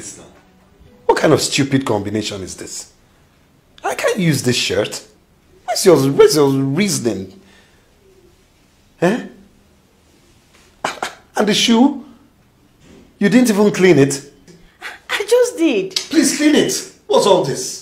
what's this now? What kind of stupid combination is this? I can't use this shirt. What's your, where's your reasoning? Eh? And the shoe? You didn't even clean it? I just did. Please clean it. What's all this?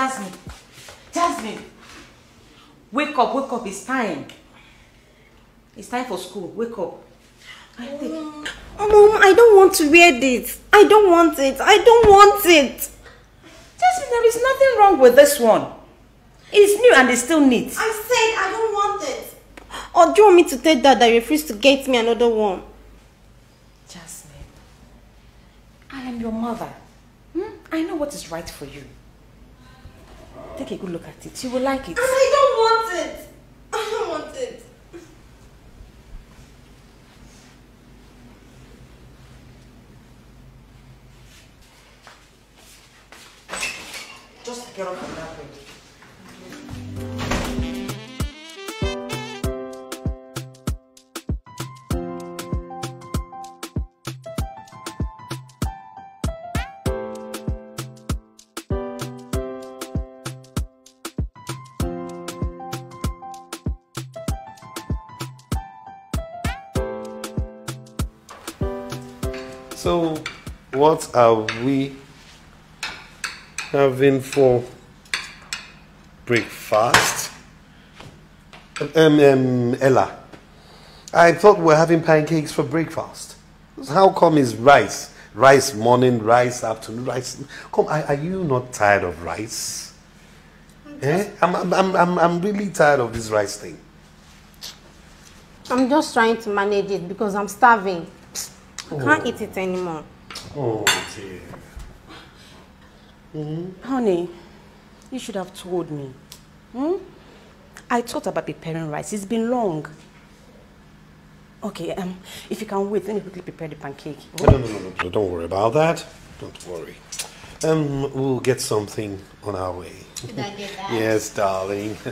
Jasmine. Jasmine. Wake up, wake up. It's time. It's time for school. Wake up. I. Mom, I don't want to wear this. I don't want it. I don't want it. Jasmine, there is nothing wrong with this one. It's new and it's still neat. I said I don't want it. Or do you want me to tell dad that you refuse to get me another one? Jasmine, I am your mother. Hmm? I know what is right for you. Take a good look at it. You will like it. And I don't want it. I don't want it. Just get up from that bed. So, what are we having for breakfast? Um, um, Ella, I thought we're having pancakes for breakfast. How come is rice? Rice morning, rice afternoon, rice. Come, are, are you not tired of rice? Eh? I'm, I'm, I'm, I'm, I'm really tired of this rice thing. I'm just trying to manage it because I'm starving. I can't eat it anymore. Oh dear. Honey, you should have told me. Hmm? I thought about preparing rice. It's been long. Okay, um, if you can wait, let me quickly prepare the pancake. No, no, no, no, no, don't worry about that. Don't worry. Um, we'll get something on our way. Did I get that? Yes, darling.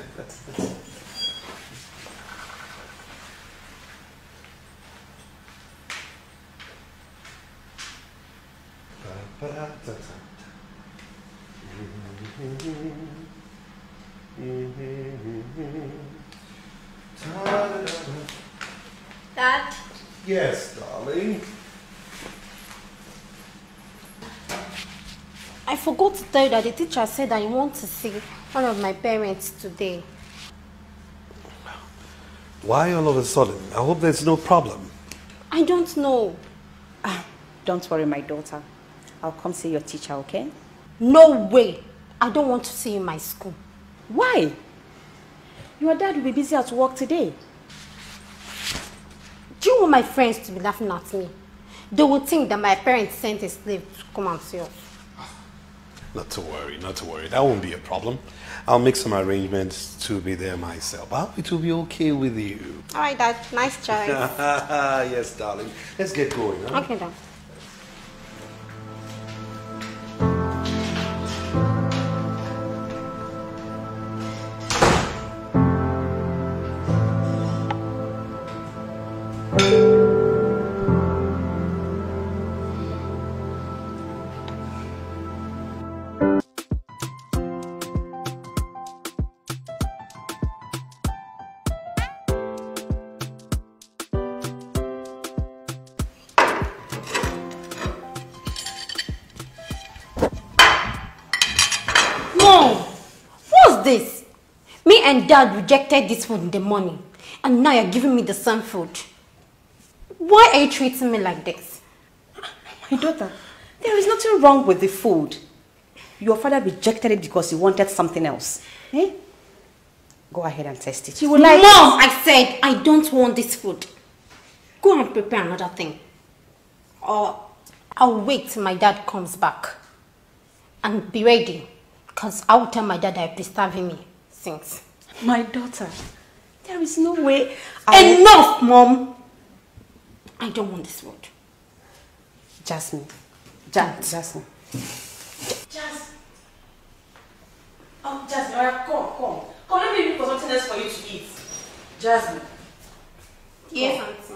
Dad? Yes, darling. I forgot to tell you that the teacher said I want to see one of my parents today. Why all of a sudden? I hope there's no problem. I don't know. Ah, don't worry, my daughter. I'll come see your teacher, okay? No way. I don't want to see you in my school. Why? Your dad will be busy at work today. Do you want my friends to be laughing at me? They will think that my parents sent a slave to come and see us. Not to worry, not to worry. That won't be a problem. I'll make some arrangements to be there myself. I hope it will be okay with you. All right, Dad. Nice choice. yes, darling. Let's get going. Huh? okay, Dad. And Dad rejected this food in the morning. And now you're giving me the same food. Why are you treating me like this? My daughter, there is nothing wrong with the food. Your father rejected it because he wanted something else. Eh? Go ahead and test it. You will like Mom, I said I don't want this food. Go and prepare another thing. Or I'll wait till my dad comes back. And be ready. Because I will tell my dad you're starving me since. My daughter, there is no way I... Enough, Mom! I don't want this food. Jasmine. Ja mm, Jasmine. Jasmine. Oh, Jasmine, all right, come, come. Come, let me look for something else for you to eat. Jasmine. Yes, Auntie.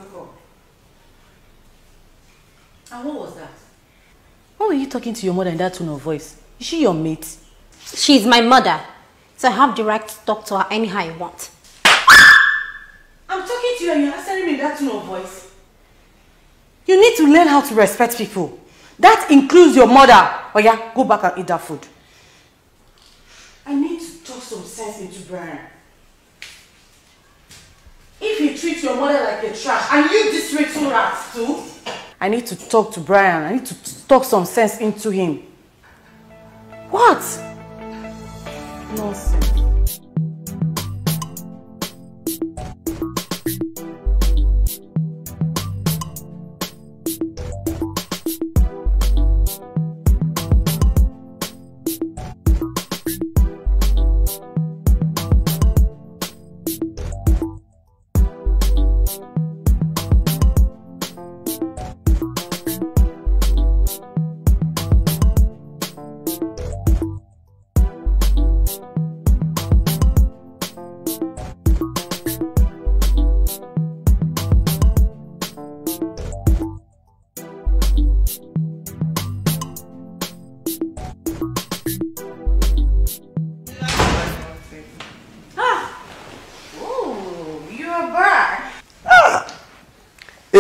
And what was that? Why were you talking to your mother in that tone of voice? Is she your mate? She's my mother. So I have the right to talk to her anyhow I want. I'm talking to you and you're answering me in that tone of voice. You need to learn how to respect people. That includes your mother. Oh yeah, go back and eat that food. I need to talk some sense into Brian. If he treats your mother like a trash and you disrespect rats too, I need to talk to Brian. I need to talk some sense into him. What? Nossa.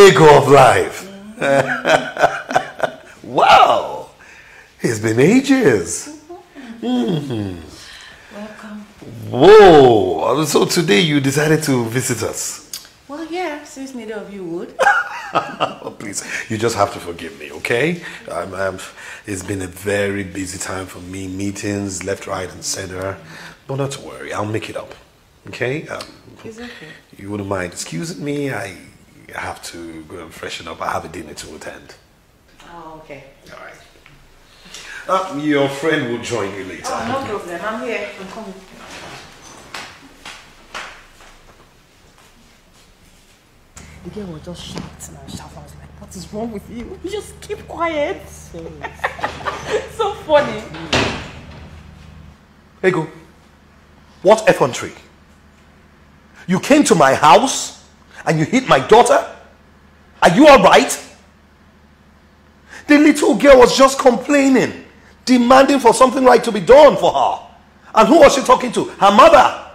Echo of life. wow. It's been ages. Mm. Welcome. Whoa. So today you decided to visit us. Well, yeah, since neither of you would. please, you just have to forgive me, okay? Um, um, it's been a very busy time for me, meetings left, right, and center. But not to worry, I'll make it up, okay? Um, It's okay. you wouldn't mind excusing me? I have to go and freshen up. I have a dinner to attend. Oh, okay. All right. Uh, your friend will join you later. Oh, no problem. I'm here. I'm coming. The girl was just shouting and shouting. I was like, what is wrong with you? You just keep quiet. so funny. Ego, what effrontery? You came to my house and you hit my daughter? Are you all right? The little girl was just complaining, demanding for something right to be done for her. And who was she talking to? Her mother.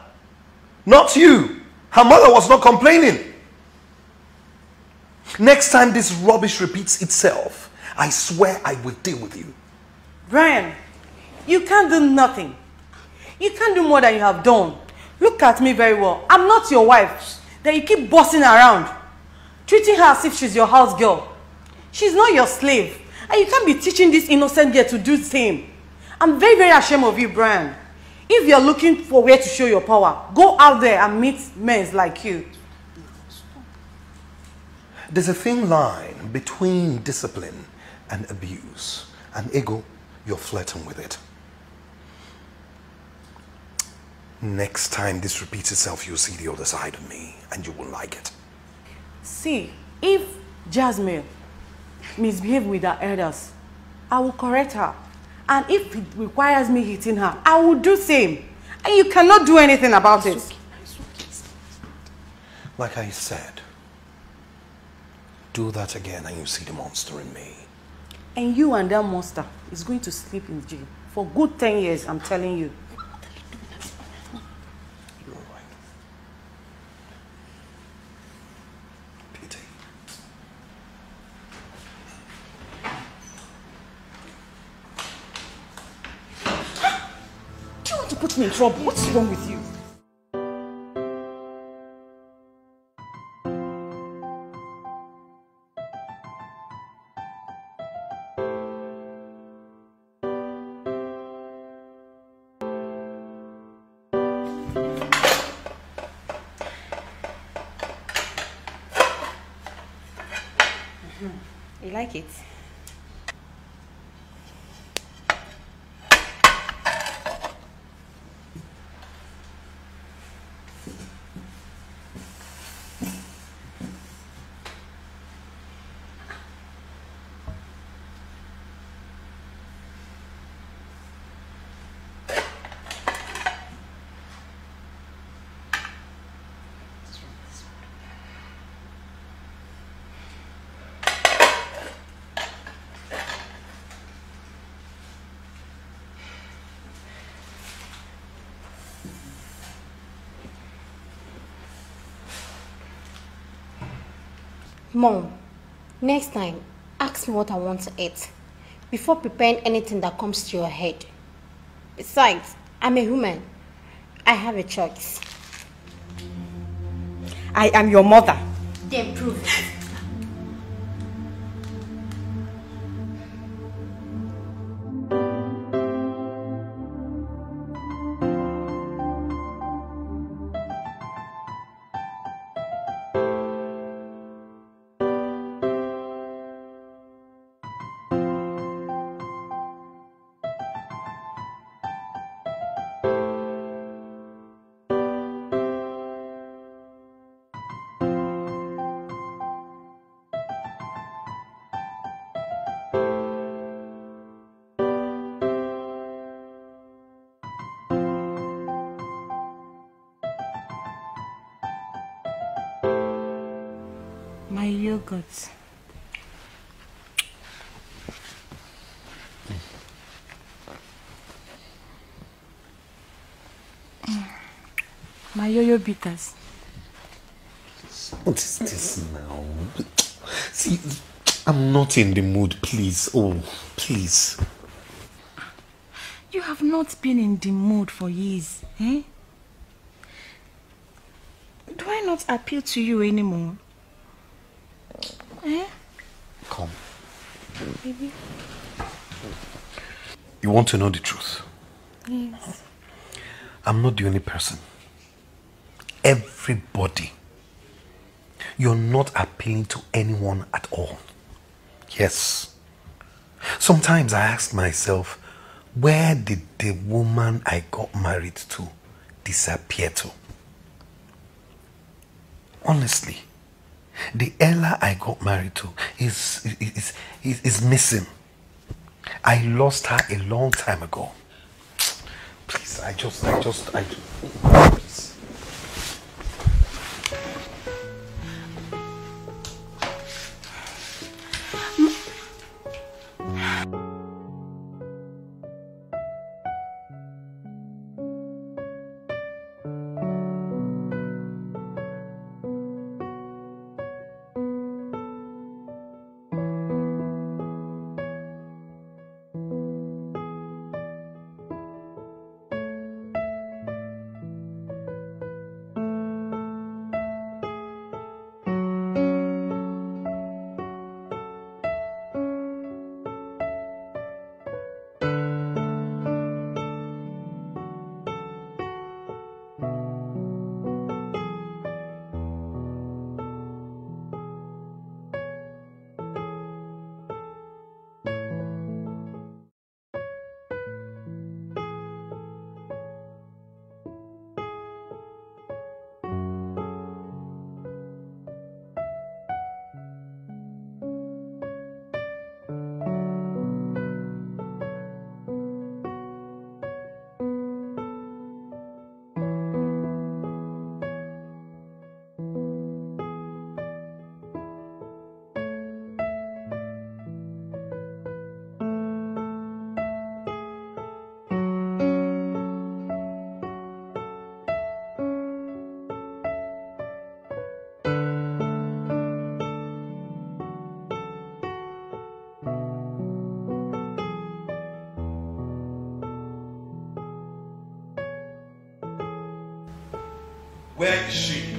Not you. Her mother was not complaining. Next time this rubbish repeats itself, I swear I will deal with you. Brian, you can't do nothing. You can't do more than you have done. Look at me very well. I'm not your wife that you keep bossing around, treating her as if she's your house girl. She's not your slave. And you can't be teaching this innocent girl to do the same. I'm very, very ashamed of you, Brian. If you're looking for where to show your power, go out there and meet men like you. There's a thin line between discipline and abuse. And ego, you're flirting with it. Next time this repeats itself, you'll see the other side of me and you will like it. See, if Jasmine misbehaves with her elders, I will correct her. And if it requires me hitting her, I will do same. And you cannot do anything about it. Like I said, do that again and you see the monster in me. And you and that monster is going to sleep in jail for good 10 years, I'm telling you. You're right. Pity. put me in trouble. What's wrong with you? You like it? Mom, next time, ask me what I want to eat before preparing anything that comes to your head. Besides, I'm a human. I have a choice. I am your mother. Then prove it. Yogurt. My yo-yo bitters. What is this now? See, I'm not in the mood, please. Oh, please. You have not been in the mood for years, eh? Do I not appeal to you anymore? Eh? Come. Baby? You want to know the truth? Yes. I'm not the only person. Everybody. You're not appealing to anyone at all. Yes. Sometimes I ask myself, where did the woman I got married to disappear to? Honestly, the Ella I got married to is, is, is, is missing. I lost her a long time ago. Please, I just, I just, I. Please. Where is she?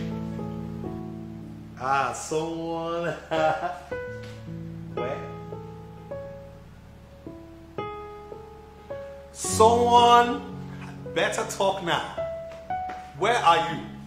Ah, someone. Where? Someone better talk now. Where are you?